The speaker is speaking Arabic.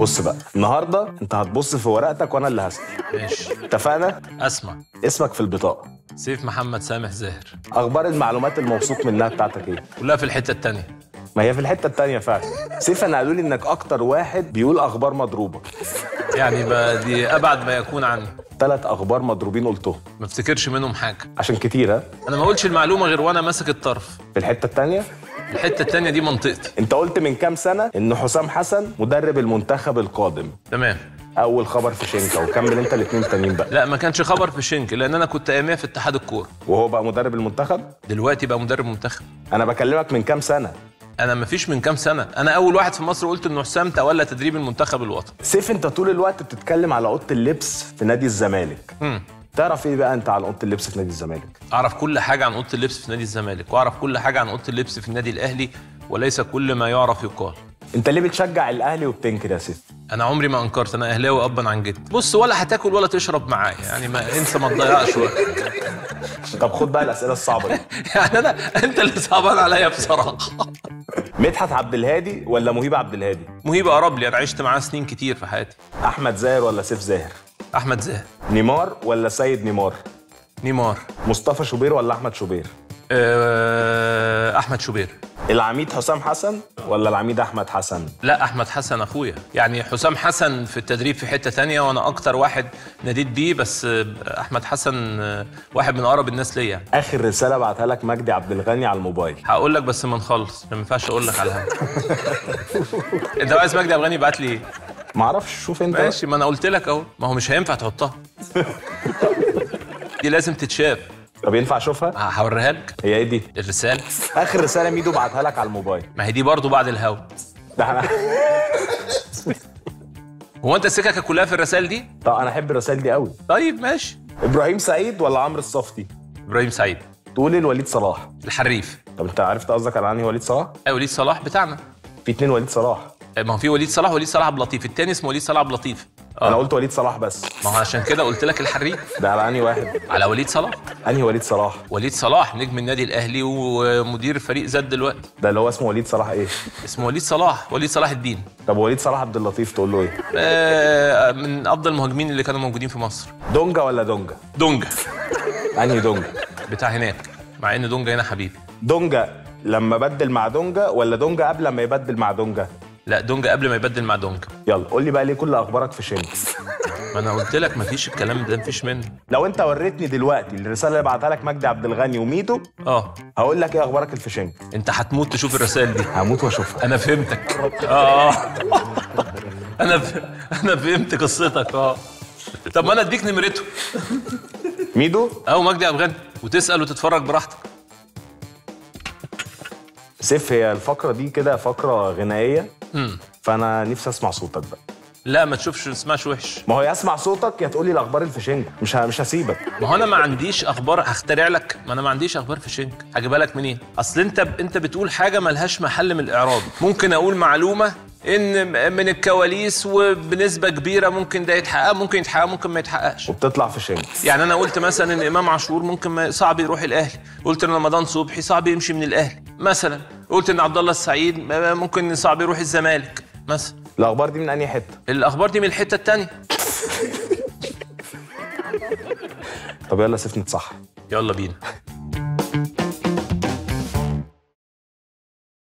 بص بقى النهارده انت هتبص في ورقتك وأنا اللي هسأل. ماشي. اتفقنا؟ أسمع. اسمك في البطاقة. سيف محمد سامح زاهر. أخبار المعلومات الموثوق منها بتاعتك إيه؟ كلها في الحتة التانية. ما هي في الحتة التانية فعلا. سيف أنا قالوا لي إنك أكتر واحد بيقول أخبار مضروبة. يعني بقى دي أبعد ما يكون عني. ثلاث أخبار مضروبين قلتهم. ما افتكرش منهم حاجة. عشان كتير ها؟ أنا ما اقولش المعلومة غير وأنا ماسك الطرف. في الحتة التانية؟ الحتة التانية دي منطقتي. انت قلت من كام سنة إن حسام حسن مدرب المنتخب القادم. تمام. أول خبر في شنكا وكمل أنت الاثنين التانيين بقى. لا ما كانش خبر في شنك لأن أنا كنت أياميها في اتحاد الكورة. وهو بقى مدرب المنتخب؟ دلوقتي بقى مدرب منتخب أنا بكلمك من كام سنة؟ أنا ما فيش من كام سنة. أنا أول واحد في مصر قلت انه حسام تولى تدريب المنتخب الوطني. سيف أنت طول الوقت بتتكلم على أوضة اللبس في نادي الزمالك. مم. تعرف إيه بقى انت عن اوضه اللبس في نادي الزمالك؟ اعرف كل حاجة عن اوضه اللبس في نادي الزمالك واعرف كل حاجة عن اوضه اللبس في النادي الاهلي وليس كل ما يعرف يقال. انت ليه بتشجع الاهلي وبتنكر يا سيف؟ أنا عمري ما انكرت أنا اهلاوي ابا عن جد. بص ولا هتاكل ولا تشرب معايا يعني ما انسى ما تضيعش وقت. طب خد بقى الأسئلة الصعبة دي. يعني أنا أنت اللي صعبان عليا بصراحة. مدحت عبد الهادي ولا مهيب عبد الهادي؟ مهيب قرب لي أنا عشت معاه سنين كتير في حياتي. أحمد زاهر ولا سيف زاهر؟ أحمد زاهر. نيمار ولا سيد نيمار؟ نيمار. مصطفى شوبير ولا أحمد شوبير؟ أه... أحمد شوبير. العميد حسام حسن ولا العميد أحمد حسن؟ لا أحمد حسن أخويا. يعني حسام حسن في التدريب في حتة تانية وأنا أكتر واحد ناديت بيه بس آه، أحمد حسن آه، واحد من أقرب الناس ليا. آخر رسالة بعتها لك مجدي عبد الغني على الموبايل. هقول لك بس ما نخلص ما ينفعش أقول لك على الهوا أنت عايز مجدي افغاني يبعت لي إيه معرفش شوف انت. ماشي ما أنا قلت لك اهو. ما هو مش هينفع تحطها. دي لازم تتشاف. طب ينفع اشوفها؟ هوريها لك. هي إيه دي؟ الرسالة. اخر رسالة ميدو بعتها لك على الموبايل. ما هي دي برضو بعد الهوا. ده هو انت سككك كلها في الرسائل دي؟ طب أنا احب الرسائل دي قوي. طيب ماشي. إبراهيم سعيد ولا عمرو الصفتي إبراهيم سعيد. تقول الوليد صلاح. الحريف. طب انت عرفت قصدك على انهي وليد صلاح؟ اي وليد صلاح بتاعنا. في اتنين وليد صلاح. ما هو في وليد صلاح وليد صلاح عبد اللطيف. التاني اسمه وليد صلاح عبد اللطيف. أنا آه قلت وليد صلاح بس. ما هو عشان كده قلت لك الحريف. ده على أنهي واحد؟ على وليد صلاح. أنهي وليد صلاح؟ وليد صلاح نجم النادي الأهلي ومدير فريق زد دلوقتي. ده اللي هو اسمه وليد صلاح إيه؟ اسمه وليد صلاح وليد صلاح الدين. طب وليد صلاح عبد اللطيف تقول له إيه؟ آه، من أفضل المهاجمين اللي كانوا موجودين في مصر. دونجا ولا دونجا؟ دونجا. أنهي دونجا؟ بتاع هناك. مع إن دونجا هنا حبيبي. دونجا لما بدل مع دونجا ولا دونجا قبل ما يبدل مع دونجا؟ لا دونجا قبل ما يبدل مع دونجا يلا قول لي بقى ليه كل أخبارك في شنك ما أنا قلت لك مفيش الكلام ده مفيش منه. لو أنت وريتني دلوقتي الرسالة اللي بعتها لك مجدي عبد الغني وميدو آه. هقول لك إيه أخبارك الفشنك أنت هتموت تشوف الرسائل دي. هموت وأشوفها. أنا فهمتك. آه. أنا ف... أنا فهمت قصتك آه. طب ما أنا أديك نمرته. ميدو؟ أهو مجدي افغاني وتسأل وتتفرج براحتك. سيف هي الفقرة دي كده فقرة غنائية. مم. فأنا نفسي أسمع صوتك بقى. لا ما تشوفش ما تسمعش وحش. ما هو يا اسمع صوتك يا تقول لي الاخبار الفشنك مش ه... مش هسيبك. ما هو أنا ما عنديش أخبار هخترع لك. ما أنا ما عنديش أخبار في شنك. هجيبها لك منين؟ أصل أنت أنت بتقول حاجة ملهاش محل من الإعراب. ممكن أقول معلومة إن من الكواليس وبنسبة كبيرة ممكن ده يتحقق ممكن يتحقق ممكن ما يتحققش. وبتطلع فشنك يعني أنا قلت مثلا إن إمام عاشور ممكن ما صعب يروح الأهلي. قلت إن رمضان صبحي صعب يمشي من الأهلي. مثلا قلت إن عبد الله السعيد ممكن صعب يروح الزمالك مثلا. الأخبار دي من أنهي حتة؟ الأخبار دي من الحتة الثانية طب يلا سيف نتصح يلا بينا.